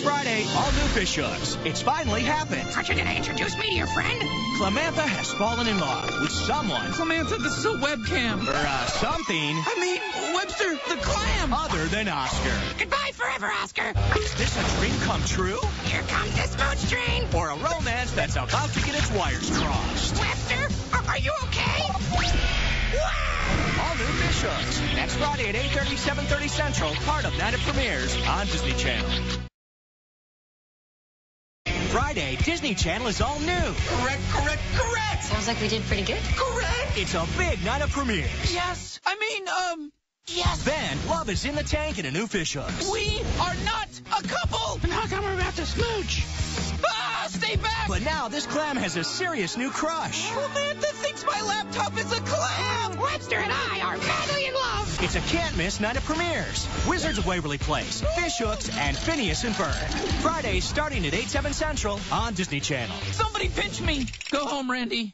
This Friday, all new fish hooks. It's finally happened. Aren't you gonna introduce me to your friend? Clamantha has fallen in love with someone Clamantha, this is a webcam. or uh, something I mean, Webster, the clam. other than Oscar. Goodbye forever, Oscar. Is this a dream come true? Here comes the smooch train. Or a romance that's about to get its wires crossed? Webster, are, are you okay? All new fish hooks. Next Friday at 8.30, 7.30 Central, part of Night of Premieres on Disney Channel. Friday, Disney Channel is all new. Correct, correct, correct. Sounds like we did pretty good. Correct. It's a big night of premieres. Yes. I mean, um, yes. Then, love is in the tank in a new fish hooks. We are not a couple. And how come we're about to smooch? Ah, stay back. But now this clam has a serious new crush. Clamantha thinks my laptop is a clam. Webster and I It's a can't miss night of premieres. Wizards of Waverly Place, Fish Hooks, and Phineas and Ferb. Fridays starting at 8, 7 Central on Disney Channel. Somebody pinch me. Go home, Randy.